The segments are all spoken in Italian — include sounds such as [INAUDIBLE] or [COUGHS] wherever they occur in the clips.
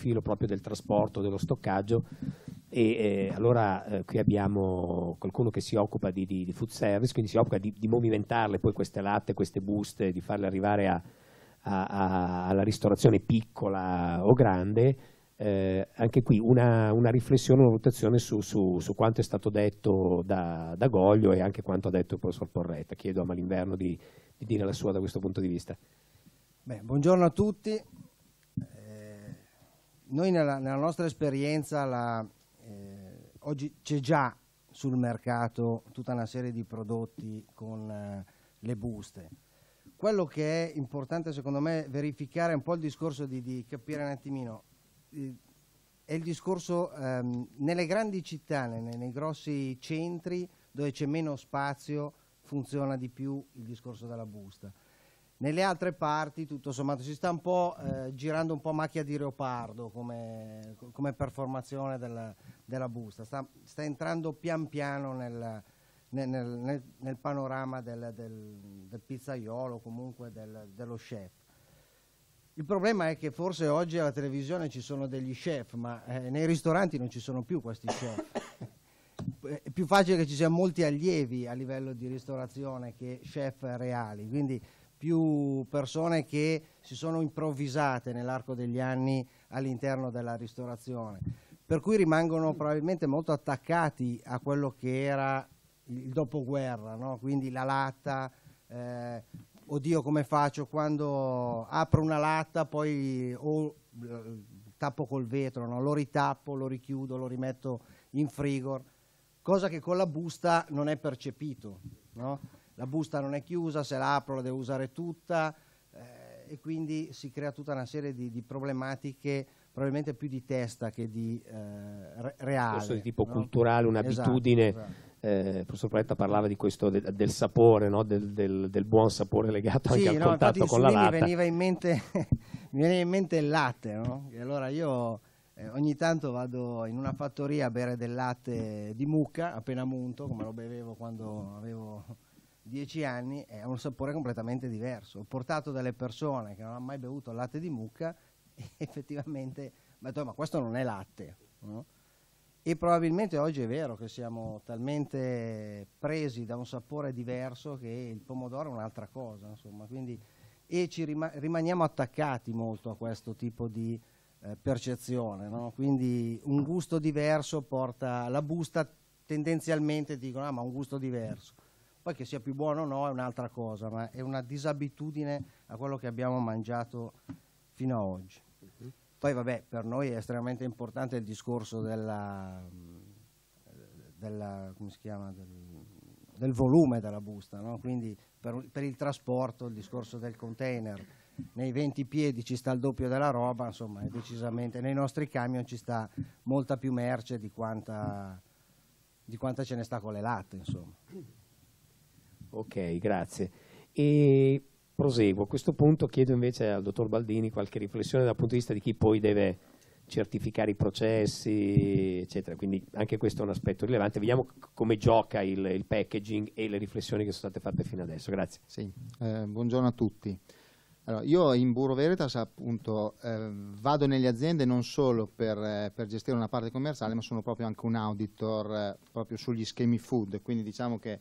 profilo proprio del trasporto, dello stoccaggio e eh, allora eh, qui abbiamo qualcuno che si occupa di, di, di, food service, quindi si occupa di, di, movimentarle poi queste latte, queste buste, di farle arrivare a, a, a, alla ristorazione piccola o grande eh, anche qui una, una, riflessione, una valutazione su, su, su, quanto è stato detto da, da, Goglio e anche quanto ha detto il professor Porretta. Chiedo a Malinverno di, di dire la sua da questo punto di vista. Beh, buongiorno a tutti. Eh, noi nella, nella, nostra esperienza la, eh, oggi c'è già sul mercato tutta una serie di prodotti con eh, le buste. Quello che è importante secondo me è verificare un po' il discorso di, di capire un attimino è il discorso ehm, nelle grandi città, nei, nei, grossi centri dove c'è meno spazio funziona di più il discorso della busta. Nelle altre parti, tutto sommato, si sta un po' eh, girando un po' macchia di leopardo come, come performazione della, della busta, sta, sta, entrando pian piano nel, nel, nel, nel panorama del, del, del, pizzaiolo, comunque del, dello chef. Il problema è che forse oggi alla televisione ci sono degli chef, ma eh, nei ristoranti non ci sono più questi chef. è più facile che ci siano molti allievi a livello di ristorazione che chef reali, quindi più persone che si sono improvvisate nell'arco degli anni all'interno della ristorazione, per cui rimangono probabilmente molto attaccati a quello che era il dopoguerra, no? quindi la latta, eh, oddio come faccio quando apro una latta poi o tappo col vetro, no? lo ritappo, lo richiudo, lo rimetto in frigor, cosa che con la busta non è percepito. No? La busta non è chiusa, se la apro la devo usare tutta eh, e quindi si crea tutta una serie di, di, problematiche probabilmente più di testa che di eh, reale. Questo di tipo no? culturale, un'abitudine. Esatto, esatto eh, il professor Pretta parlava di questo de, del sapore, no? del, del, del, buon sapore legato sì, anche al contatto con la latta. Mi veniva in mente, [LAUGHS] mi veniva in mente il latte, no? e allora io eh, ogni tanto vado in una fattoria a bere del latte di mucca, appena munto, come lo bevevo quando avevo dieci anni, è un sapore completamente diverso. Ho portato delle persone che non hanno mai bevuto latte di mucca e [LAUGHS] effettivamente mi detto, ma questo non è latte. No? E probabilmente oggi è vero che siamo talmente presi da un sapore diverso che il pomodoro è un'altra cosa, insomma, quindi, e ci rima rimaniamo attaccati molto a questo tipo di eh, percezione, no? quindi un gusto diverso porta la busta, tendenzialmente dicono ah ma un gusto diverso, poi che sia più buono o no è un'altra cosa, ma è una disabitudine a quello che abbiamo mangiato fino ad oggi. Poi vabbè, per noi è estremamente importante il discorso della, della, chiama, del, del, volume della busta, no? quindi per, per, il trasporto il discorso del container, nei 20 piedi ci sta il doppio della roba, insomma decisamente nei nostri camion ci sta molta più merce di quanta, di quanta ce ne sta con le latte. Insomma. Ok, grazie. E proseguo. A questo punto chiedo invece al dottor Baldini qualche riflessione dal punto di vista di chi poi deve certificare i processi, eccetera. Quindi anche questo è un aspetto rilevante. Vediamo come gioca il, il packaging e le riflessioni che sono state fatte fino adesso. Grazie. Sì, eh, buongiorno a tutti. Allora, io in Buro Veritas appunto eh, vado nelle aziende non solo per, eh, per, gestire una parte commerciale, ma sono proprio anche un auditor eh, proprio sugli schemi food, quindi diciamo che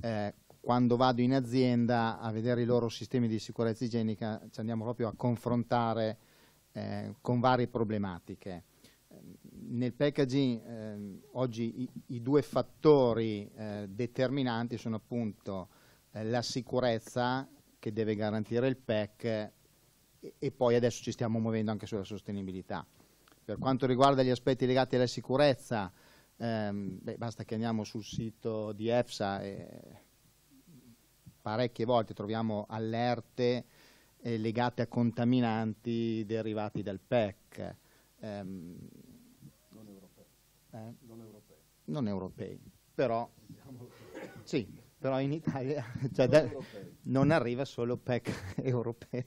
eh, quando vado in azienda a vedere i loro sistemi di sicurezza igienica ci andiamo proprio a confrontare eh, con varie problematiche. Nel packaging eh, oggi i, i, due fattori eh, determinanti sono appunto eh, la sicurezza che deve garantire il PEC e, e poi adesso ci stiamo muovendo anche sulla sostenibilità. Per quanto riguarda gli aspetti legati alla sicurezza, ehm, beh, basta che andiamo sul sito di EFSA e parecchie volte troviamo allerte eh, legate a contaminanti derivati dal PEC. Ehm, non europei. Eh? Non europei. Non europei, però, sì, però in Italia [LAUGHS] cioè, non, non, arriva solo PEC [LAUGHS] europeo.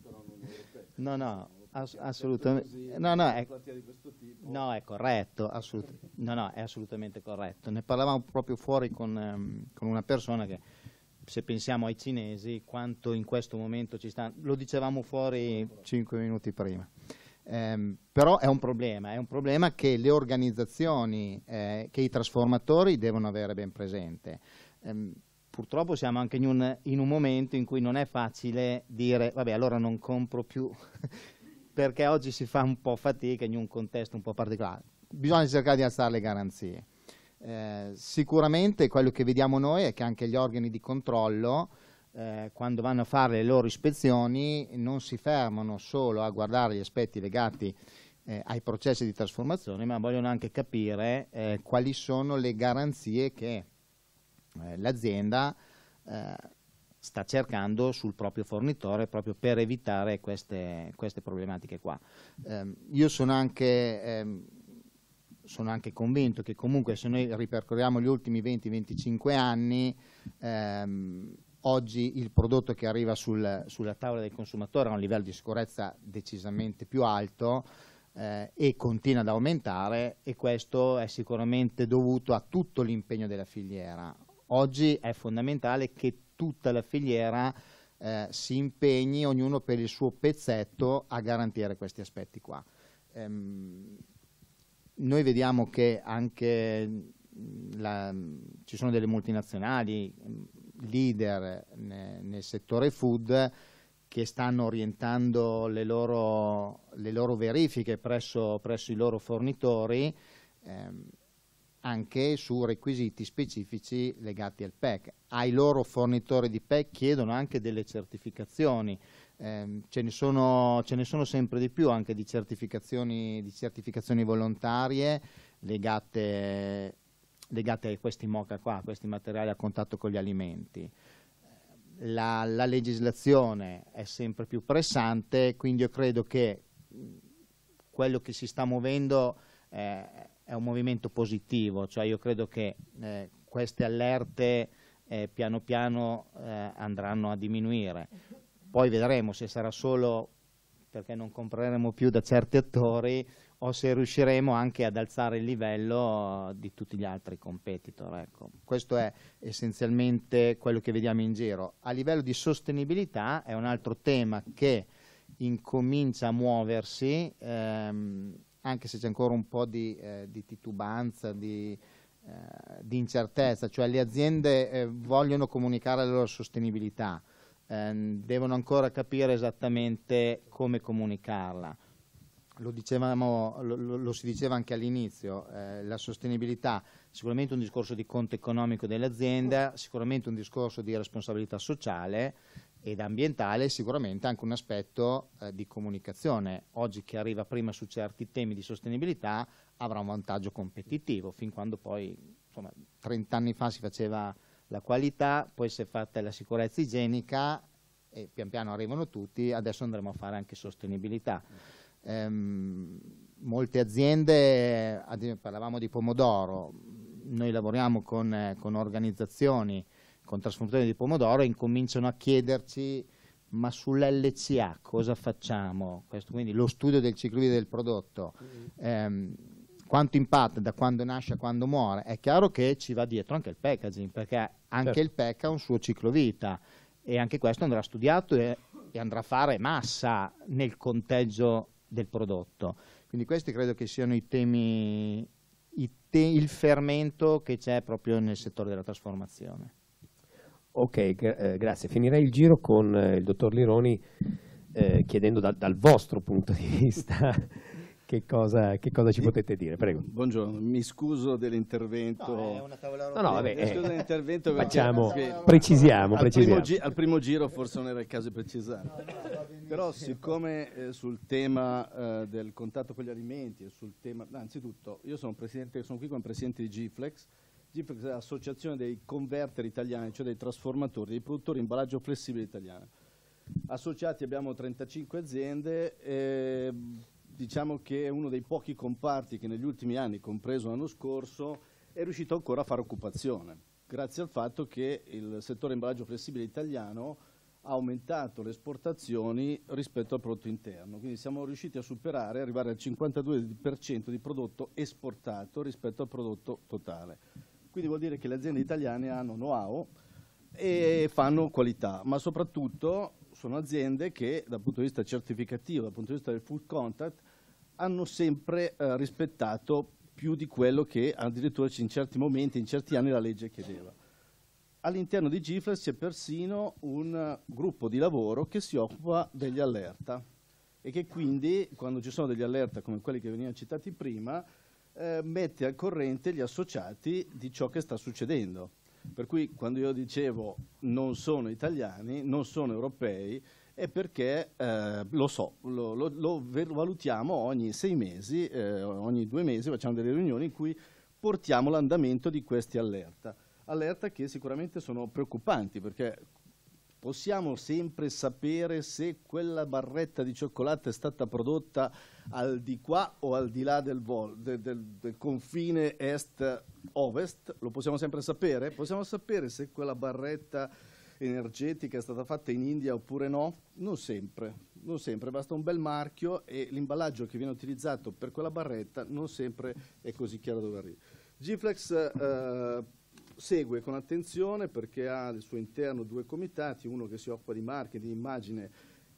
Però non europeo. No, no. Ass assolutamente no, no, è, no, è corretto assolut no, no, è assolutamente corretto ne parlavamo proprio fuori con, um, con una persona che se pensiamo ai cinesi, quanto in questo momento ci stanno, lo dicevamo fuori cinque minuti prima. Ehm, però è un problema, è un problema che le organizzazioni, eh, che i trasformatori devono avere ben presente. Ehm, purtroppo siamo anche in un, in un, momento in cui non è facile dire vabbè allora non compro più [LAUGHS] perché oggi si fa un po' fatica in un contesto un po' particolare. Bisogna cercare di alzare le garanzie. Eh, sicuramente quello che vediamo noi è che anche gli organi di controllo eh, quando vanno a fare le loro ispezioni non si fermano solo a guardare gli aspetti legati eh, ai processi di trasformazione, ma vogliono anche capire eh, quali sono le garanzie che eh, l'azienda sta cercando sul proprio fornitore proprio per evitare queste, queste problematiche qua. Ehm, io sono anche, ehm, sono anche, convinto che comunque se noi ripercorriamo gli ultimi 20-25 anni ehm, Oggi il prodotto che arriva sul, sulla tavola del consumatore ha un livello di sicurezza decisamente più alto eh, e continua ad aumentare e questo è sicuramente dovuto a tutto l'impegno della filiera. Oggi è fondamentale che tutta la filiera eh, si impegni, ognuno per il suo pezzetto, a garantire questi aspetti qua. Ehm, noi vediamo che anche la, ci sono delle multinazionali leader nel settore food che stanno orientando le loro, le loro verifiche presso, presso, i loro fornitori ehm, anche su requisiti specifici legati al PEC. Ai loro fornitori di PEC chiedono anche delle certificazioni, eh, ce, ne sono, ce, ne sono, sempre di più anche di certificazioni, di certificazioni volontarie legate legate a questi MOCA qua, a questi materiali a contatto con gli alimenti. La, la, legislazione è sempre più pressante, quindi io credo che quello che si sta muovendo eh, è un movimento positivo, cioè io credo che eh, queste allerte eh, piano piano eh, andranno a diminuire. Poi vedremo se sarà solo perché non compreremo più da certi attori o se riusciremo anche ad alzare il livello di tutti gli altri competitor. Ecco. Questo è essenzialmente quello che vediamo in giro. A livello di sostenibilità è un altro tema che incomincia a muoversi, ehm, anche se c'è ancora un po' di, eh, di titubanza, di, eh, di, incertezza, cioè le aziende eh, vogliono comunicare la loro sostenibilità, ehm, devono ancora capire esattamente come comunicarla lo, dicevamo, lo, lo, si diceva anche all'inizio, eh, la sostenibilità sicuramente un discorso di conto economico dell'azienda, sicuramente un discorso di responsabilità sociale ed ambientale, sicuramente anche un aspetto eh, di comunicazione. Oggi chi arriva prima su certi temi di sostenibilità avrà un vantaggio competitivo, fin quando poi, insomma, 30 anni fa si faceva la qualità, poi si è fatta la sicurezza igienica e pian piano arrivano tutti, adesso andremo a fare anche sostenibilità. Ehm, molte aziende, parlavamo di pomodoro, noi lavoriamo con, con organizzazioni, con trasformatori di pomodoro e incominciano a chiederci ma sull'LCA cosa facciamo? Questo, quindi lo studio del ciclo vita del prodotto, ehm, quanto impatta da quando nasce a quando muore, è chiaro che ci va dietro anche il packaging, perché anche certo. il PEC ha un suo ciclo vita e anche questo andrà studiato e, e andrà a fare massa nel conteggio del prodotto. Quindi questi credo che siano i temi, i te, il fermento che c'è proprio nel settore della trasformazione. Ok, gra eh, grazie. Finirei il giro con eh, il dottor Lironi eh, chiedendo da, dal vostro punto di vista che cosa, che cosa, ci potete dire? Prego. Buongiorno, mi scuso dell'intervento. No, è una tavola no, no, vabbè, eh, dell'intervento facciamo, precisiamo, al, precisiamo. Primo al primo giro forse non era il caso di precisare. Però siccome eh, sul tema eh, del contatto con gli alimenti e sul tema, no, anzitutto, io sono, sono qui come presidente di Gflex. Gflex è l'associazione dei converter italiani, cioè dei trasformatori, dei produttori imballaggio flessibile italiani. Associati abbiamo 35 aziende. Eh, diciamo che è uno dei pochi comparti che negli ultimi anni, compreso l'anno scorso, è riuscito ancora a fare occupazione, grazie al fatto che il settore imballaggio flessibile italiano ha aumentato le esportazioni rispetto al prodotto interno, quindi siamo riusciti a superare, arrivare al 52% di prodotto esportato rispetto al prodotto totale. Quindi vuol dire che le aziende italiane hanno know-how e fanno qualità, ma soprattutto sono aziende che dal punto di vista certificativo, dal punto di vista del food contact, hanno sempre eh, rispettato più di quello che addirittura in certi momenti, in certi anni la legge chiedeva. All'interno di Gifles c'è persino un gruppo di lavoro che si occupa degli allerta e che quindi, quando ci sono degli allerta come quelli che venivano citati prima, eh, mette al corrente gli associati di ciò che sta succedendo. Per cui quando io dicevo non sono italiani, non sono europei, è perché eh, lo so, lo, lo, lo, valutiamo ogni sei mesi, eh, ogni due mesi facciamo delle riunioni in cui portiamo l'andamento di questi allerta. Allerta che sicuramente sono preoccupanti perché possiamo sempre sapere se quella barretta di cioccolato è stata prodotta al di qua o al di là del, vol, de, del, del confine est-ovest? Lo possiamo sempre sapere? Possiamo sapere se quella barretta energetica è stata fatta in India oppure no? Non sempre, non sempre, basta un bel marchio e l'imballaggio che viene utilizzato per quella barretta non sempre è così chiaro dove arriva. Gflex eh, segue con attenzione perché ha al suo interno due comitati, uno che si occupa di marketing, immagine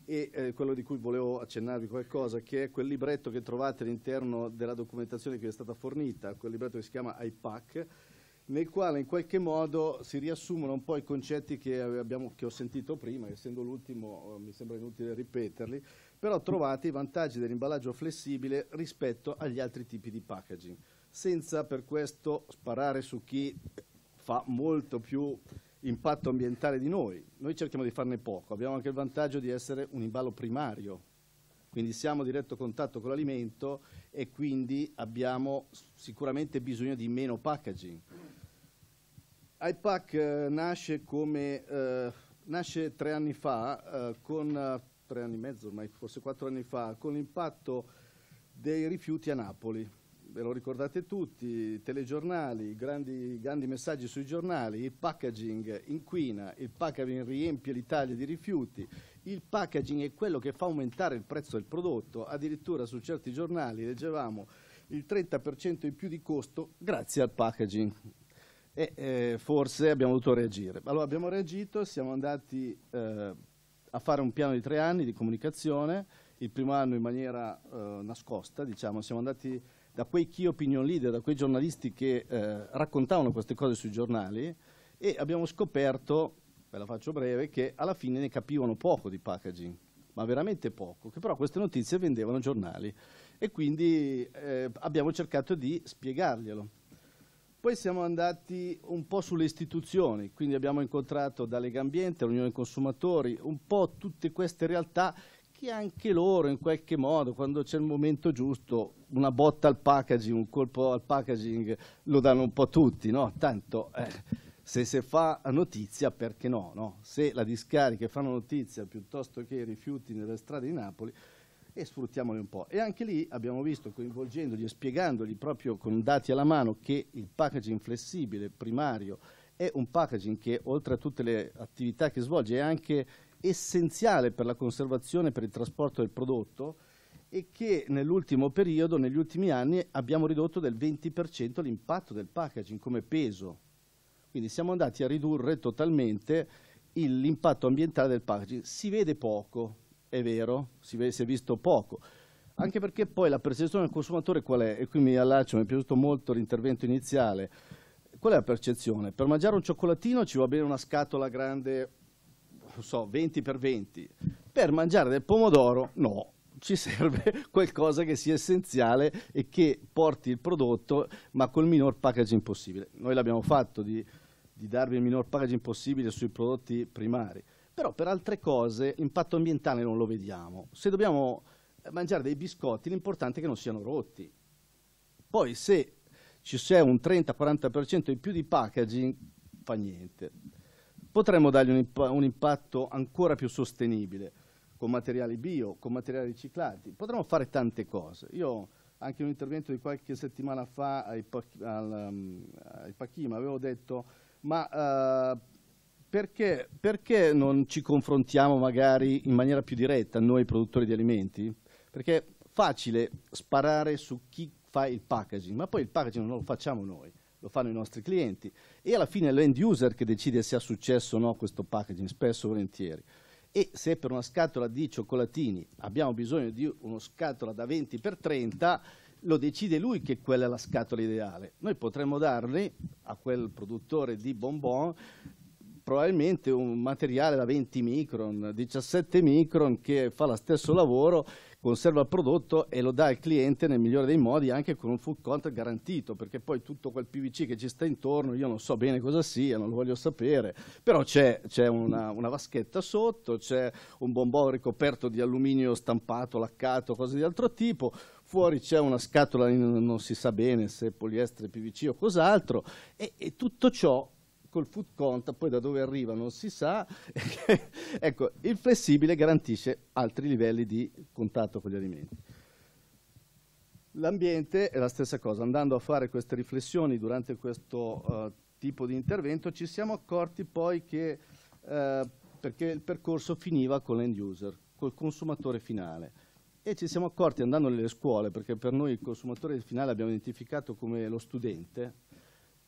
e eh, quello di cui volevo accennarvi qualcosa, che è quel libretto che trovate all'interno della documentazione che vi è stata fornita, quel libretto che si chiama IPAC, nel quale in qualche modo si riassumono un po' i concetti che, abbiamo, che ho sentito prima, essendo l'ultimo mi sembra inutile ripeterli, però trovate i vantaggi dell'imballaggio flessibile rispetto agli altri tipi di packaging, senza per questo sparare su chi fa molto più impatto ambientale di noi. Noi cerchiamo di farne poco, abbiamo anche il vantaggio di essere un imballo primario, quindi siamo a diretto contatto con l'alimento e quindi abbiamo sicuramente bisogno di meno packaging. IPAC eh, nasce, come, eh, nasce tre anni fa, eh, con, eh, tre anni e mezzo ormai, forse quattro anni fa, con l'impatto dei rifiuti a Napoli ve lo ricordate tutti, i telegiornali, i grandi, grandi, messaggi sui giornali, il packaging inquina, il packaging riempie l'Italia di rifiuti, il packaging è quello che fa aumentare il prezzo del prodotto, addirittura su certi giornali leggevamo il 30% in più di costo grazie al packaging. E eh, forse abbiamo dovuto reagire. Allora abbiamo reagito, siamo andati eh, a fare un piano di tre anni di comunicazione, il primo anno in maniera eh, nascosta, diciamo, siamo andati da quei key opinion leader, da quei giornalisti che eh, raccontavano queste cose sui giornali e abbiamo scoperto, ve la faccio breve, che alla fine ne capivano poco di packaging, ma veramente poco, che però queste notizie vendevano giornali e quindi eh, abbiamo cercato di spiegarglielo. Poi siamo andati un po' sulle istituzioni, quindi abbiamo incontrato da Lega Ambiente, l'Unione Consumatori, un po' tutte queste realtà che anche loro in qualche modo, quando c'è il momento giusto, una botta al packaging, un colpo al packaging lo danno un po' tutti, no? Tanto eh, se si fa notizia, perché no, no? Se la discarica fanno notizia piuttosto che i rifiuti nelle strade di Napoli, e sfruttiamoli un po'. E anche lì abbiamo visto, coinvolgendoli e spiegandogli proprio con dati alla mano, che il packaging flessibile primario è un packaging che oltre a tutte le attività che svolge è anche essenziale per la conservazione e per il trasporto del prodotto e che nell'ultimo periodo, negli ultimi anni, abbiamo ridotto del 20% l'impatto del packaging come peso. Quindi siamo andati a ridurre totalmente l'impatto ambientale del packaging. Si vede poco, è vero, si, si è visto poco, anche perché poi la percezione del consumatore qual è? E qui mi allaccio, mi è piaciuto molto l'intervento iniziale. Qual è la percezione? Per mangiare un cioccolatino ci va bene una scatola grande so, 20 per 20. Per mangiare del pomodoro no, ci serve [LAUGHS] qualcosa che sia essenziale e che porti il prodotto ma col minor packaging possibile. Noi l'abbiamo fatto di, di darvi il minor packaging possibile sui prodotti primari, però per altre cose l'impatto ambientale non lo vediamo. Se dobbiamo mangiare dei biscotti l'importante è che non siano rotti. Poi se ci c'è un 30-40% in più di packaging fa niente potremmo dargli un, imp un impatto ancora più sostenibile con materiali bio, con materiali riciclati. Potremmo fare tante cose. Io anche in un intervento di qualche settimana fa ai, Pachima avevo detto ma uh, perché, perché, non ci confrontiamo magari in maniera più diretta noi produttori di alimenti? Perché è facile sparare su chi fa il packaging, ma poi il packaging non lo facciamo noi lo fanno i nostri clienti e alla fine è l'end user che decide se ha successo o no questo packaging, spesso e volentieri. e se per una scatola di cioccolatini abbiamo bisogno di uno scatola da 20 x 30 lo decide lui che quella è la scatola ideale. Noi potremmo darli a quel produttore di bonbon probabilmente un materiale da 20 micron, 17 micron che fa lo stesso lavoro, conserva il prodotto e lo dà al cliente nel migliore dei modi anche con un food content garantito, perché poi tutto quel PVC che ci sta intorno io non so bene cosa sia, non lo voglio sapere, però c'è, una, una, vaschetta sotto, c'è un bonbon ricoperto di alluminio stampato, laccato, cose di altro tipo, fuori c'è una scatola, non si sa bene se poliestere, PVC o cos'altro, e, e tutto ciò col food conta, poi da dove arriva non si sa. [LAUGHS] ecco, il flessibile garantisce altri livelli di contatto con gli alimenti. L'ambiente è la stessa cosa, andando a fare queste riflessioni durante questo uh, tipo di intervento ci siamo accorti poi che, uh, perché il percorso finiva con l'end user, col consumatore finale e ci siamo accorti andando nelle scuole, perché per noi il consumatore finale abbiamo identificato come lo studente,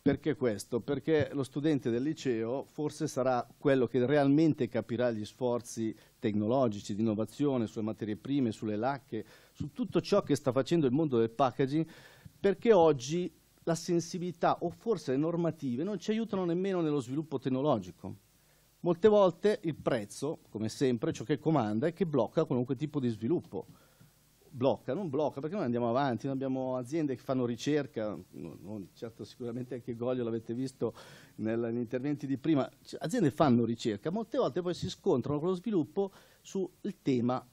perché questo? Perché lo studente del liceo forse sarà quello che realmente capirà gli sforzi tecnologici di innovazione sulle materie prime, sulle lacche, su tutto ciò che sta facendo il mondo del packaging, perché oggi la sensibilità o forse le normative non ci aiutano nemmeno nello sviluppo tecnologico. Molte volte il prezzo, come sempre, ciò che comanda è che blocca qualunque tipo di sviluppo blocca, non blocca perché noi andiamo avanti, noi abbiamo aziende che fanno ricerca, non, certo sicuramente anche Goglio l'avete visto negli interventi di prima, cioè, aziende fanno ricerca, molte volte poi si scontrano con lo sviluppo sul tema,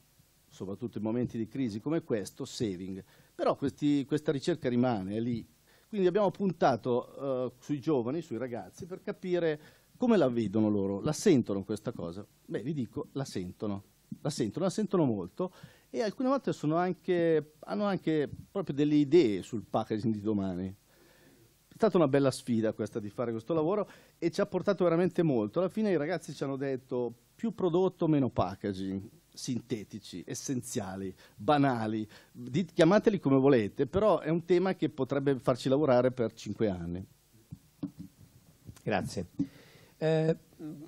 soprattutto in momenti di crisi come questo, saving. Però questi, questa ricerca rimane, è lì. Quindi abbiamo puntato uh, sui giovani, sui ragazzi, per capire come la vedono loro, la sentono questa cosa? Beh, vi dico, la sentono, la sentono, la sentono molto e alcune volte anche, hanno anche proprio delle idee sul packaging di domani. È stata una bella sfida questa di fare questo lavoro e ci ha portato veramente molto. Alla fine i ragazzi ci hanno detto più prodotto, meno packaging, sintetici, essenziali, banali, chiamateli come volete, però è un tema che potrebbe farci lavorare per cinque anni. Grazie. Eh,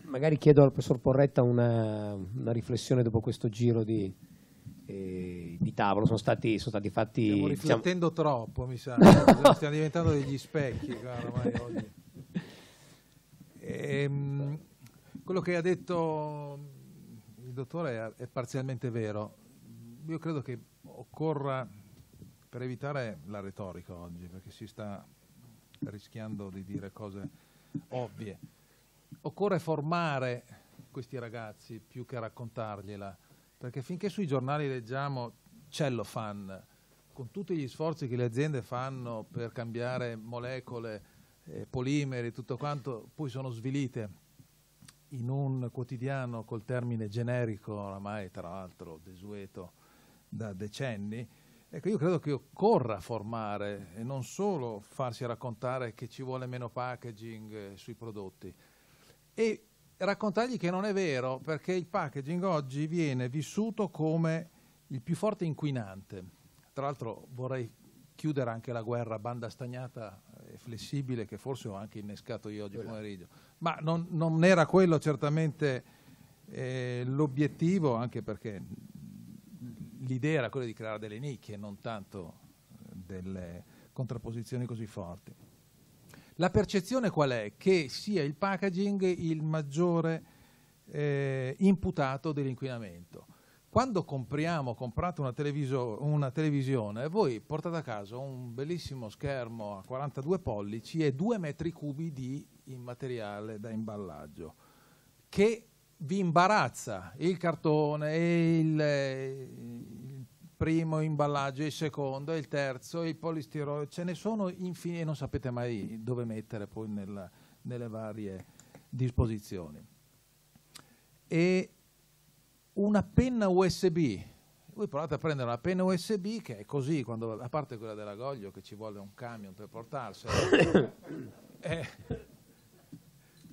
magari chiedo al professor Porretta una, una riflessione dopo questo giro di, eh, di tavolo, sono stati, sono stati fatti... Stiamo riflettendo diciamo... troppo, mi sa, [LAUGHS] stiamo diventando degli specchi ormai oggi. E, ehm, quello che ha detto il dottore è, è parzialmente vero. Io credo che occorra, per evitare la retorica oggi, perché si sta rischiando di dire cose ovvie, occorre formare questi ragazzi più che raccontargliela perché finché sui giornali leggiamo cellofan, con tutti gli sforzi che le aziende fanno per cambiare molecole, eh, polimeri, tutto quanto, poi sono svilite in un quotidiano col termine generico, oramai tra l'altro desueto da decenni, ecco io credo che occorra formare e non solo farsi raccontare che ci vuole meno packaging eh, sui prodotti. E raccontargli che non è vero, perché il packaging oggi viene vissuto come il più forte inquinante. Tra l'altro vorrei chiudere anche la guerra banda stagnata e flessibile che forse ho anche innescato io oggi pomeriggio. Ma non, non era quello certamente eh, l'obiettivo, anche perché l'idea era quella di creare delle nicchie, non tanto delle contrapposizioni così forti. La percezione qual è? Che sia il packaging il maggiore eh, imputato dell'inquinamento. Quando compriamo, comprate una, televiso una, televisione, voi portate a casa un bellissimo schermo a 42 pollici e 2 metri cubi di materiale da imballaggio, che vi imbarazza il cartone il, il primo imballaggio, il secondo, il terzo, il polistirolo, ce ne sono infine e non sapete mai dove mettere poi nella, nelle varie disposizioni. E una penna USB, voi provate a prendere una penna USB che è così, quando, a parte quella dell'agoglio che ci vuole un camion per portarsela, [COUGHS] eh,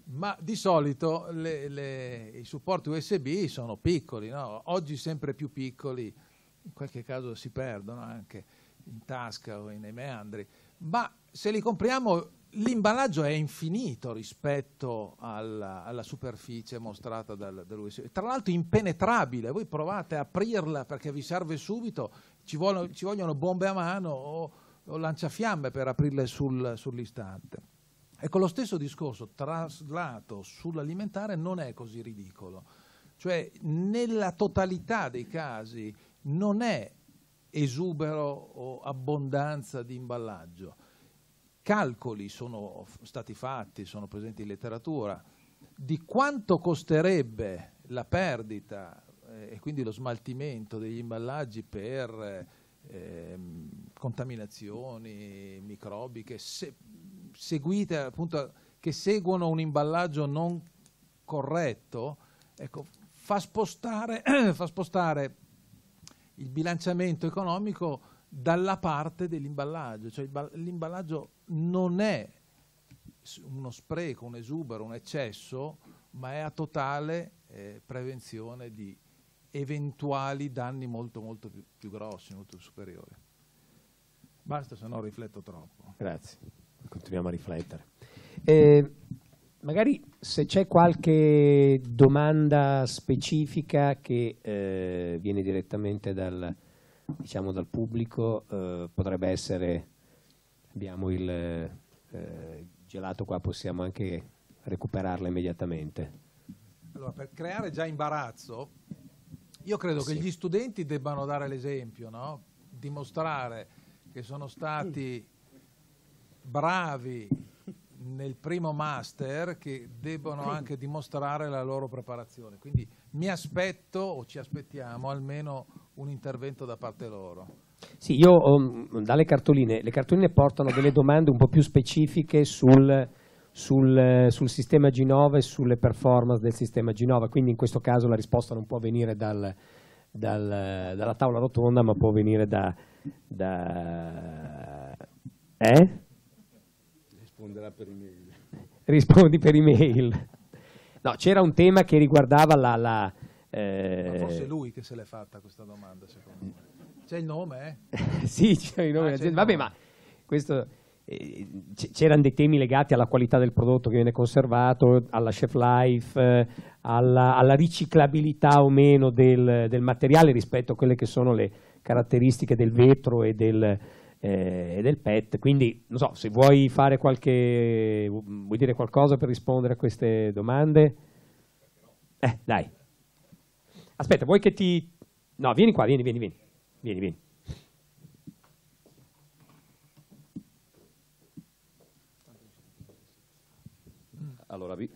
ma di solito le, le, i supporti USB sono piccoli, no? oggi sempre più piccoli, in qualche caso si perdono anche in tasca o nei meandri, ma se li compriamo l'imballaggio è infinito rispetto alla, alla superficie mostrata dal, dall'USB. Tra l'altro impenetrabile, voi provate a aprirla perché vi serve subito, ci, vuole, ci vogliono bombe a mano o, o lanciafiamme per aprirle sul, sull'istante. Ecco, lo stesso discorso traslato sull'alimentare non è così ridicolo. Cioè, nella totalità dei casi non è esubero o abbondanza di imballaggio. Calcoli sono stati fatti, sono presenti in letteratura, di quanto costerebbe la perdita eh, e quindi lo smaltimento degli imballaggi per eh, contaminazioni microbiche se, seguite appunto che seguono un imballaggio non corretto, ecco, fa spostare, [CLEARS THROAT] fa spostare il bilanciamento economico dalla parte dell'imballaggio, cioè l'imballaggio non è uno spreco, un esubero, un eccesso, ma è a totale eh, prevenzione di eventuali danni molto molto più, più grossi, molto superiori. Basta, se no rifletto troppo. Grazie, continuiamo a riflettere. Eh, magari se c'è qualche domanda specifica che eh, viene direttamente dal, diciamo, dal pubblico, eh, potrebbe essere, abbiamo il eh, gelato qua, possiamo anche recuperarla immediatamente. Allora, per creare già imbarazzo, io credo sì. che gli studenti debbano dare l'esempio, no? dimostrare che sono stati bravi nel primo master che debbono anche dimostrare la loro preparazione. Quindi mi aspetto o ci aspettiamo almeno un intervento da parte loro. Sì, io ho, dalle cartoline, le cartoline portano delle domande un po' più specifiche sul, sul, sul sistema G9 e sulle performance del sistema G9, quindi in questo caso la risposta non può venire dal, dal, dalla tavola rotonda, ma può venire da... da eh? Risponderà per email. [LAUGHS] Rispondi per email. No, c'era un tema che riguardava la... la eh... Ma forse è lui che se l'è fatta questa domanda, secondo me. C'è il nome, eh? [LAUGHS] sì, c'è il nome. Ah, Vabbè, ma questo... Eh, c'erano dei temi legati alla qualità del prodotto che viene conservato, alla chef life, eh, alla, alla, riciclabilità o meno del, del, materiale rispetto a quelle che sono le caratteristiche del vetro e del, eh, e del PET. Quindi, non so, se vuoi fare qualche, vuoi dire qualcosa per rispondere a queste domande? Eh, dai. Aspetta, vuoi che ti... No, vieni qua, vieni, vieni, vieni. Vieni, vieni. Allora, vi...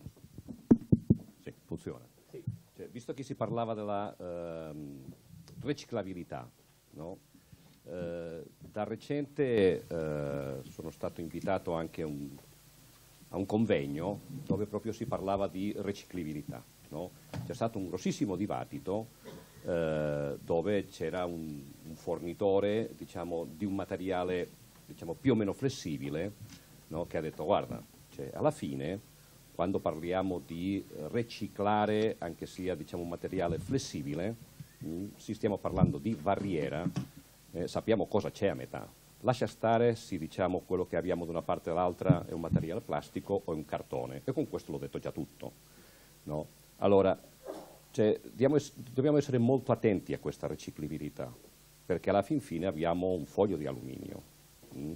sì, funziona. Sì. Cioè, visto che si parlava della ehm, reciclabilità, no? Eh, da recente eh, sono stato invitato anche un, a un convegno dove proprio si parlava di riciclibilità. No? C'è stato un grossissimo dibattito eh, dove c'era un, un, fornitore diciamo, di un materiale diciamo, più o meno flessibile no? che ha detto guarda, cioè, alla fine quando parliamo di riciclare anche sia diciamo, un materiale flessibile, mh, mm, si stiamo parlando di barriera eh, sappiamo cosa c'è a metà. Lascia stare se diciamo quello che abbiamo da una parte all'altra è un materiale plastico o un cartone e con questo l'ho detto già tutto. No? Allora, cioè, dobbiamo essere molto attenti a questa riciclibilità perché alla fin fine abbiamo un foglio di alluminio mm?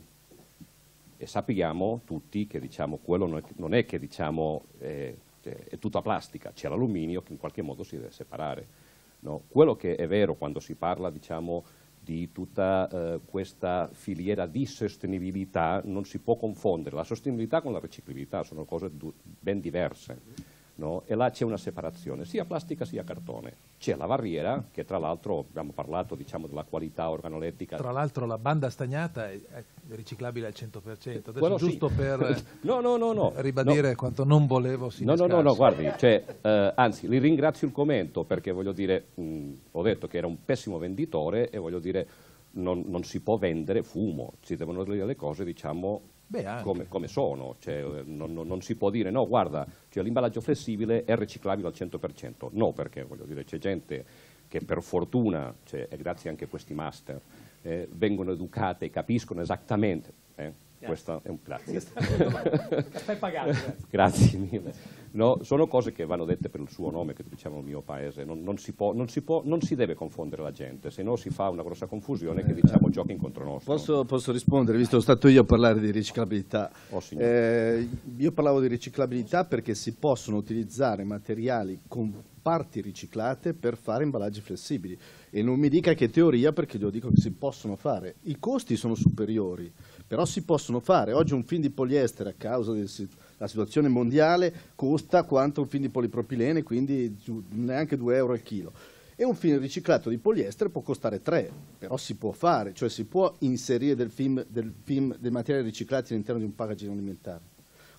e sappiamo tutti che diciamo, quello non è, che diciamo, è, è tutta plastica, c'è l'alluminio che in qualche modo si deve separare. No? Quello che è vero quando si parla diciamo, di tutta eh, questa filiera di sostenibilità non si può confondere la sostenibilità con la riciclabilità, sono cose ben diverse. No? E là c'è una separazione, sia plastica sia cartone. C'è la barriera, che tra l'altro abbiamo parlato diciamo, della qualità organolettica. Tra l'altro la banda stagnata è, è riciclabile al 100%. Adesso giusto sì. per [LAUGHS] no, no, no, ribadire quanto non volevo si No, no, no, no, guardi, cioè, eh, anzi, li ringrazio il commento perché voglio dire, mh, ho detto che era un pessimo venditore e voglio dire, non, non si può vendere fumo, si devono dire le cose, diciamo, Beh, come, come, sono, cioè, non, non, si può dire no, guarda, cioè, l'imballaggio flessibile è riciclabile al 100%, no perché voglio dire c'è gente che per fortuna, cioè, e grazie anche a questi master, eh, vengono educate e capiscono esattamente, eh, Questo è un grazie. Caffè pagato. grazie. Mille. No, sono cose che vanno dette per il suo nome, che diciamo il mio paese. Non, non si può, non, si può, non si deve confondere la gente, se no si fa una grossa confusione che diciamo giochi in contro nostro. Posso, posso rispondere, visto che sono stato io a parlare di riciclabilità? Oh. Eh, io parlavo di riciclabilità perché si possono utilizzare materiali con parti riciclate per fare imballaggi flessibili e non mi dica che teoria perché glielo dico che si possono fare. I costi sono superiori, però si possono fare. Oggi un film di poliestere a causa della situazione mondiale costa quanto un film di polipropilene, quindi neanche 2 euro al chilo. E un film riciclato di poliestere può costare 3, però si può fare, cioè si può inserire del film, del film, dei materiali riciclati all'interno di un packaging alimentare.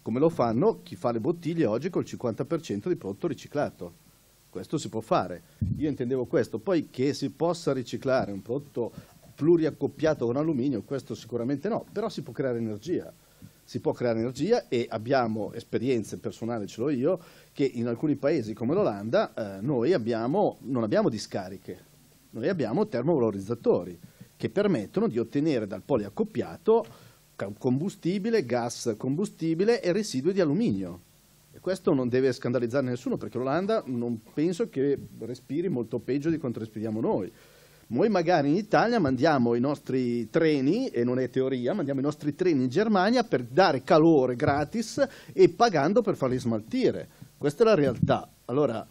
Come lo fanno chi fa le bottiglie oggi col 50% di prodotto riciclato. Questo si può fare. Io intendevo questo. Poi che si possa riciclare un prodotto pluriaccoppiato con alluminio, questo sicuramente no, però si può creare energia. Si può creare energia e abbiamo esperienze personali, ce l'ho io, che in alcuni paesi come l'Olanda eh, noi abbiamo, non abbiamo discariche, noi abbiamo termovalorizzatori che permettono di ottenere dal poliaccoppiato combustibile, gas combustibile e residui di alluminio. E questo non deve scandalizzare nessuno perché l'Olanda non penso che respiri molto peggio di quanto respiriamo noi. Noi magari in Italia mandiamo i nostri treni, e non è teoria, mandiamo i nostri treni in Germania per dare calore gratis e pagando per farli smaltire. Questa è la realtà. Allora,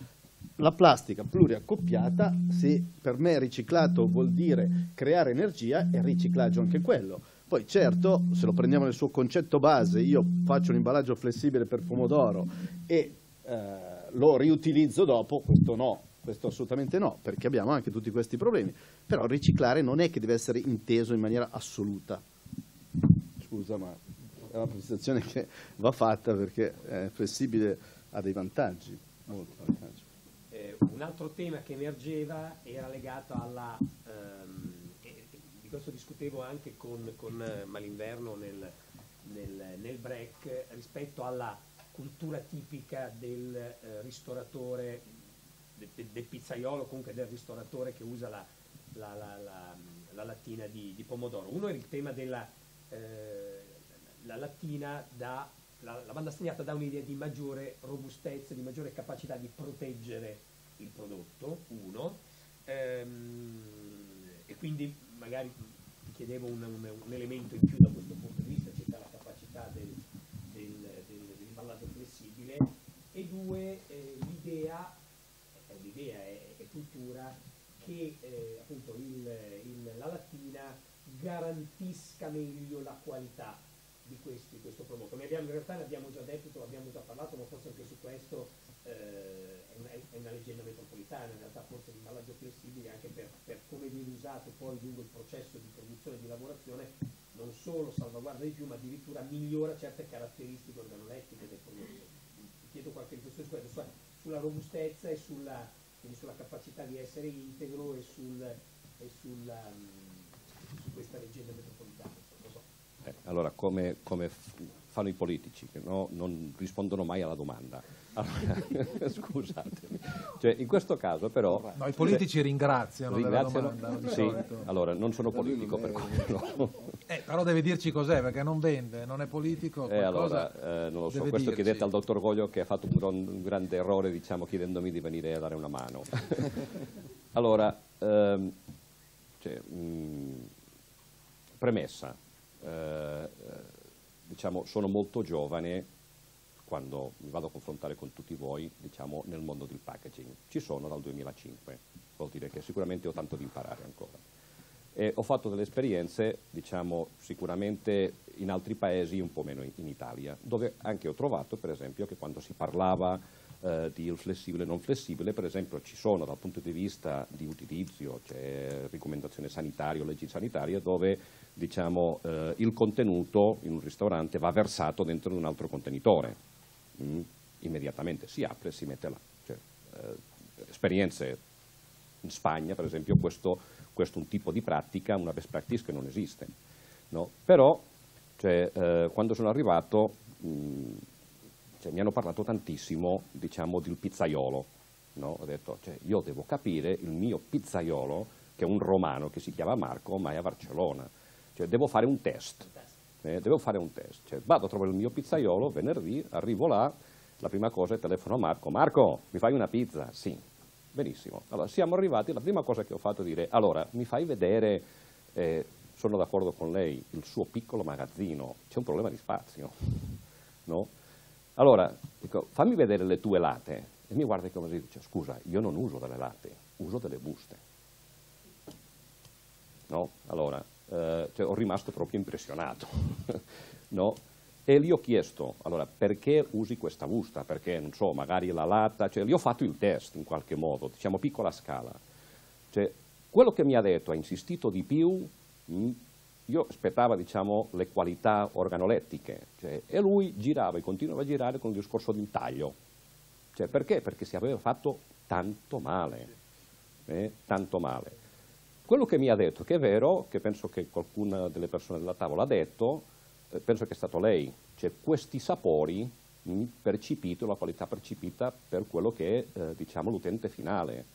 la plastica pluriaccoppiata, se per me riciclato vuol dire creare energia, è riciclaggio anche quello. Poi certo, se lo prendiamo nel suo concetto base, io faccio un imballaggio flessibile per pomodoro e eh, lo riutilizzo dopo, questo no, questo assolutamente no, perché abbiamo anche tutti questi problemi. Però riciclare non è che deve essere inteso in maniera assoluta. Scusa, ma è una precisazione che va fatta perché è flessibile ha dei vantaggi, molti vantaggi. Eh, un altro tema che emergeva era legato alla, ehm, di questo discutevo anche con, con eh, Malinverno nel, nel- nel break, rispetto alla cultura tipica del eh, ristoratore, de- de- del pizzaiolo, comunque del ristoratore che usa la, la- la- la- la lattina di, di pomodoro. Uno era il tema della eh, la lattina da la, banda stagnata dà un'idea di maggiore robustezza, di maggiore capacità di proteggere il prodotto, uno, Ehm, e quindi magari ti chiedevo un, un- un elemento in più da questo punto di vista, circa la capacità del, del, del- dell'imballaggio flessibile, e due, eh, l'idea, un'idea, è, è cultura, che eh, appunto il- il- la lattina garantisca meglio la qualità di, questi, di questo prodotto. Ne abbiamo, in realtà ne abbiamo già detto, abbiamo già parlato, ma forse anche su questo eh, è, una, è una leggenda metropolitana, in realtà forse l'imballaggio flessibile anche per, per come viene usato poi lungo il processo di produzione e di lavorazione non solo salvaguarda di più, ma addirittura migliora certe caratteristiche organolettiche del prodotto. Chiedo qualche riflessione su questo, sulla robustezza e sulla, quindi sulla capacità di essere integro e, sul, e sulla, mm, su questa leggenda metropolitana. Eh, allora, come, come fanno i politici, che no? non rispondono mai alla domanda. Allora, [LAUGHS] scusatemi. Cioè, in questo caso però... No, i politici ringraziano, Ringraziano, della domanda, sì, allora non sono politico per quello. Eh, però deve dirci cos'è, perché non vende, non è politico, Eh, allora, eh, non lo so, questo dirci. chiedete al dottor Goglio che ha fatto un, gran- un grande errore diciamo, chiedendomi di venire a dare una mano. [LAUGHS] allora, ehm, cioè, mh, premessa, eh, eh, diciamo, sono molto giovane quando mi vado a confrontare con tutti voi diciamo, nel mondo del packaging. Ci sono dal 2005, vuol dire che sicuramente ho tanto da imparare ancora. E ho fatto delle esperienze, diciamo, sicuramente in altri paesi, un po' meno in, Italia, dove anche ho trovato, per esempio, che quando si parlava eh, di il flessibile e non flessibile, per esempio, ci sono dal punto di vista di utilizzo, c'è raccomandazione sanitaria o leggi sanitarie, dove diciamo, eh, il contenuto in un ristorante va versato dentro un altro contenitore. Mm, Immediatamente si apre e si mette là. Cioè, eh, esperienze in Spagna, per esempio, questo, questo è un tipo di pratica, una best practice che non esiste. no? Però, cioè, eh, quando sono arrivato, mh, cioè, mi hanno parlato tantissimo, diciamo, del pizzaiolo. no? Ho detto, cioè, io devo capire il mio pizzaiolo, che è un romano che si chiama Marco, ma è a Barcellona. Cioè, devo fare un test. eh, devo fare un test. Cioè, vado a trovare il mio pizzaiolo venerdì, arrivo là, la prima cosa è telefono a Marco, Marco, mi fai una pizza? Sì, benissimo. Allora, siamo arrivati, la prima cosa che ho fatto è dire, allora, mi fai vedere, eh, sono d'accordo con lei, il suo piccolo magazzino, c'è un problema di spazio, no? Allora, dico, fammi vedere le tue latte. E mi guarda come si dice, scusa, io non uso delle latte, uso delle buste. No? Allora, eh, cioè, ho rimasto proprio impressionato. [LAUGHS] no? E gli ho chiesto, allora, perché usi questa busta? Perché, non so, magari la latta, cioè, gli ho fatto il test in qualche modo, diciamo piccola scala. Cioè, quello che mi ha detto, ha insistito di più, mh, mm, io aspettavo diciamo, le qualità organolettiche, cioè, e lui girava e continuava a girare con il discorso del taglio. Cioè, perché? Perché si aveva fatto tanto male, eh? tanto male. Quello che mi ha detto, che è vero, che penso che qualcuna delle persone della tavola ha detto, eh, penso che è stato lei, cioè questi sapori percepito, la qualità percepita per quello che è eh, diciamo, l'utente finale,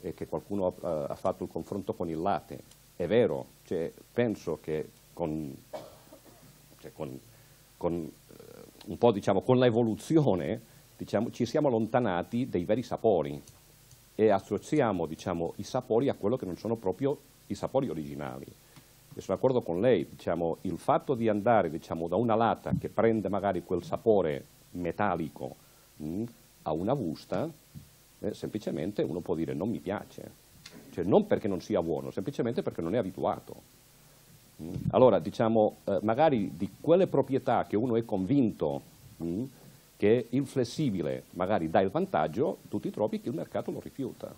e che qualcuno ha, ha fatto il confronto con il latte. È vero, cioè, penso che con, cioè, con, con eh, diciamo, con l'evoluzione diciamo, ci siamo allontanati dai veri sapori e associamo diciamo, i sapori a quello che non sono proprio i sapori originali. E sono d'accordo con lei, diciamo, il fatto di andare diciamo, da una lata che prende magari quel sapore metallico mh, mm, a una busta, eh, semplicemente uno può dire non mi piace, cioè non perché non sia buono, semplicemente perché non è abituato. Mm. Allora, diciamo, eh, magari di quelle proprietà che uno è convinto mh, mm, che il flessibile magari dà il vantaggio, tu ti trovi che il mercato lo rifiuta.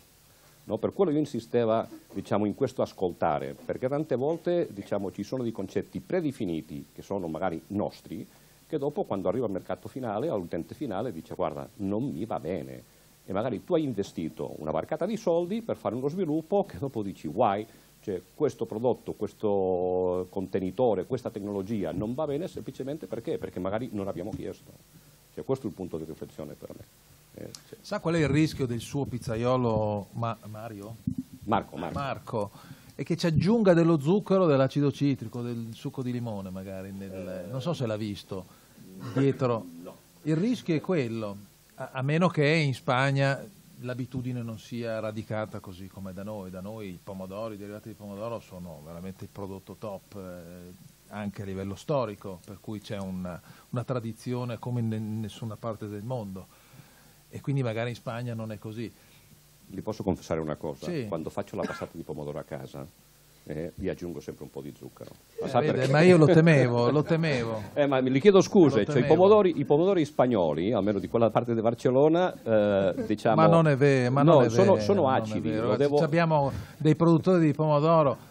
No, per quello io insistevo diciamo, in questo ascoltare, perché tante volte diciamo, ci sono dei concetti predefiniti, che sono magari nostri, che dopo quando arriva al mercato finale, all'utente finale, dice guarda, non mi va bene. E magari tu hai investito una barcata di soldi per fare uno sviluppo che dopo dici guai, cioè questo prodotto, questo contenitore, questa tecnologia non va bene semplicemente perché? Perché magari non abbiamo chiesto. Cioè, questo è il punto di riflessione per me. Eh, cioè. Sa qual è il rischio del suo pizzaiolo Ma Mario? Marco, Marco. Marco. E che ci aggiunga dello zucchero, dell'acido citrico, del succo di limone magari. Nel, non so se l'ha visto dietro. Il rischio è quello, a, a meno che in Spagna l'abitudine non sia radicata così come da noi. Da noi i pomodori, i derivati di pomodoro sono veramente il prodotto top. Eh, anche a livello storico, per cui c'è una, una tradizione come in nessuna parte del mondo e quindi magari in Spagna non è così. Vi posso confessare una cosa? Sì. Quando faccio la passata di pomodoro a casa, eh, vi aggiungo sempre un po' di zucchero. Ma, eh, vede, ma io lo [LAUGHS] temevo, lo temevo. Eh, ma gli chiedo scuse, cioè, i, pomodori, i, pomodori, spagnoli, almeno di quella parte di Barcellona, eh, diciamo... Ma non è vero, ma no, è sono, vero, sono acidi. Devo... Abbiamo dei produttori di pomodoro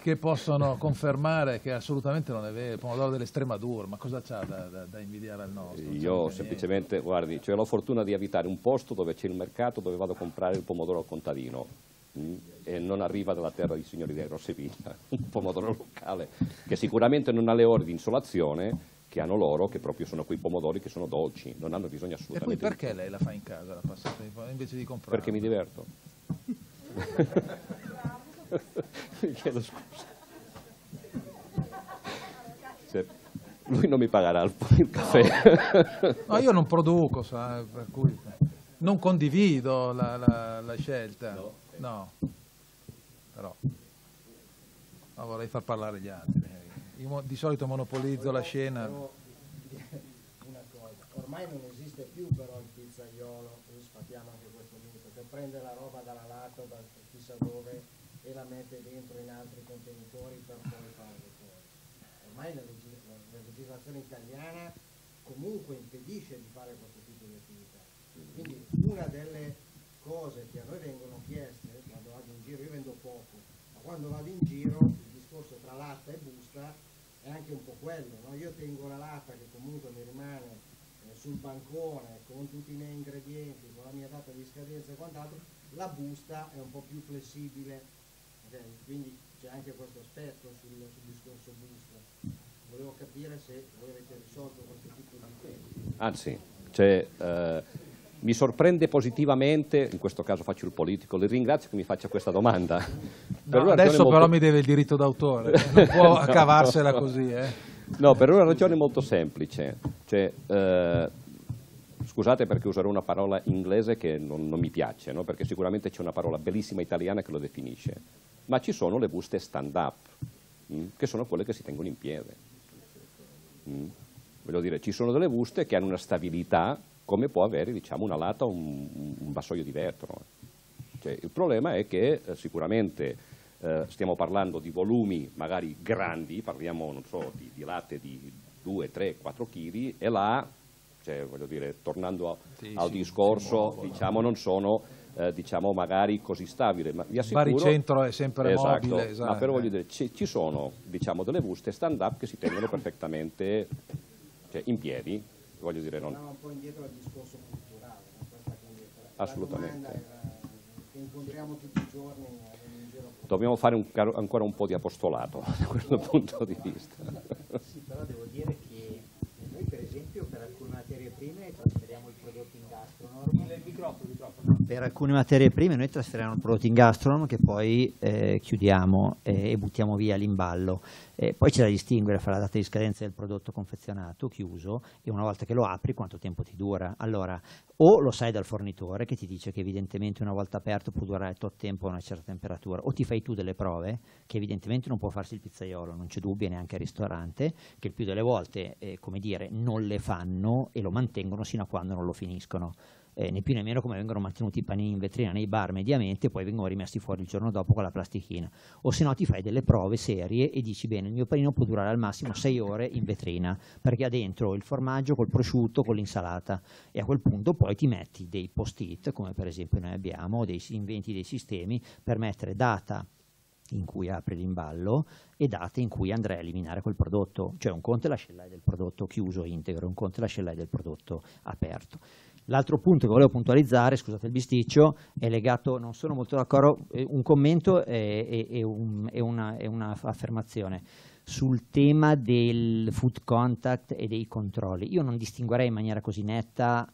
che possono confermare che assolutamente non è vero, il pomodoro dell'Estremadura, ma cosa c'ha da, da, da, invidiare al nostro? Io semplicemente, niente. guardi, cioè, ho la fortuna di abitare un posto dove c'è il mercato dove vado a comprare il pomodoro al contadino mh, mm, e non arriva dalla terra dei signori di Rossevilla, [LAUGHS] un pomodoro locale che sicuramente non ha le ore di insolazione che hanno loro, che proprio sono quei pomodori che sono dolci, non hanno bisogno assolutamente. E poi perché lei la fa in casa la passata invece di comprare? Perché mi diverto. [LAUGHS] [LAUGHS] mi chiedo scusa. Cioè, lui non mi pagherà il, il caffè. No. no, io non produco, sa, per cui non condivido la, la, la scelta. No. no. Però no, vorrei far parlare gli altri. Io di solito monopolizzo la scena. Una cosa, ormai non esiste più però il pizzaiolo, così sfattiamo anche questo mito, che prende la roba dalla latta o da chissà dove e la mette dentro in altri contenitori per poi farle fuori. Ormai la, legis la, legislazione italiana comunque impedisce di fare questo tipo di attività. Quindi una delle cose che a noi vengono chieste quando vado in giro, io vendo poco, ma quando vado in giro il discorso tra latta e busta è anche un po' quello, no? io tengo la latta che comunque mi rimane eh, sul bancone con tutti i miei ingredienti, con la mia data di scadenza e quant'altro, la busta è un po' più flessibile Okay? Quindi c'è anche questo aspetto sul, sul discorso busta. Volevo capire se voi avete risolto questo tipo di temi. Anzi, cioè, eh, mi sorprende positivamente, in questo caso faccio il politico, le ringrazio che mi faccia questa domanda. No, per adesso molto... però mi deve il diritto d'autore, [LAUGHS] non può no. cavarsela così. Eh. No, per una ragione molto semplice. Cioè, eh, scusate perché userò una parola inglese che non, non mi piace, no? perché sicuramente c'è una parola bellissima italiana che lo definisce, ma ci sono le buste stand-up, mm, che sono quelle che si tengono in piedi. Mm. Voglio dire, ci sono delle buste che hanno una stabilità come può avere diciamo, una lata o un, un vassoio di vetro. Cioè, il problema è che eh, sicuramente eh, stiamo parlando di volumi magari grandi, parliamo so, di, di, latte di 2, 3, 4 kg e là, cioè, voglio dire, tornando a, sì, al sì, discorso, diciamo, non sono eh, diciamo magari così stabili. Ma vi assicuro, il baricentro è sempre esatto, mobile. Esatto. Ma però voglio dire, ci, ci sono diciamo, delle buste stand up che si tengono perfettamente cioè, in piedi, voglio dire non... un po' indietro al discorso culturale, Assolutamente. che incontriamo tutti i giorni dobbiamo fare un, ancora un po' di apostolato [LAUGHS] da questo punto di vista. Sì, però devo dire che noi per esempio per alcune materie prime trasferiamo il prodotto in gastronorm. Il microfono, il microfono. Per alcune materie prime noi trasferiamo il prodotto in gastronorm che poi eh, chiudiamo eh, e buttiamo via l'imballo. Eh, poi c'è da distinguere fra la data di scadenza del prodotto confezionato, chiuso, e una volta che lo apri quanto tempo ti dura. Allora, o lo sai dal fornitore che ti dice che evidentemente una volta aperto può durare tot tempo a una certa temperatura, o ti fai tu delle prove che evidentemente non può farsi il pizzaiolo, non c'è dubbio neanche al ristorante, che il più delle volte, eh, come dire, non le fanno e lo mantengono sino a quando non lo finiscono eh, né più né meno come vengono mantenuti i panini in vetrina nei bar mediamente e poi vengono rimessi fuori il giorno dopo con la plastichina. O se no ti fai delle prove serie e dici bene, il mio panino può durare al massimo 6 ore in vetrina perché ha dentro il formaggio col prosciutto, con l'insalata e a quel punto poi ti metti dei post-it, come per esempio noi abbiamo, dei inventi dei sistemi per mettere data in cui apri l'imballo e date in cui andrai a eliminare quel prodotto, cioè un conto è l'ascellaia del prodotto chiuso integro, un conto è l'ascellaia del prodotto aperto. L'altro punto che volevo puntualizzare, scusate il bisticcio, è legato, non sono molto d'accordo, un commento e, e, un, e, una, e una sul tema del food contact e dei controlli. Io non distinguerei in maniera così netta